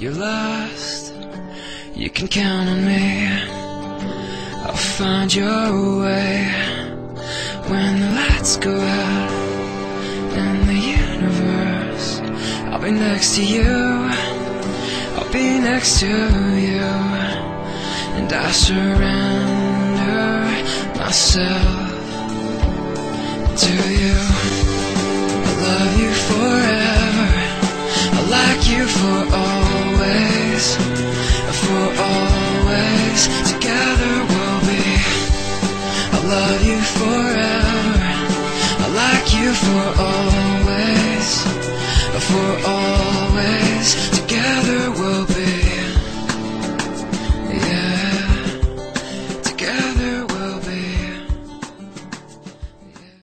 you're lost, you can count on me. I'll find your way when the lights go out in the universe. I'll be next to you, I'll be next to you, and I surrender myself to you. I love you forever. Love you forever. I like you for always. For always.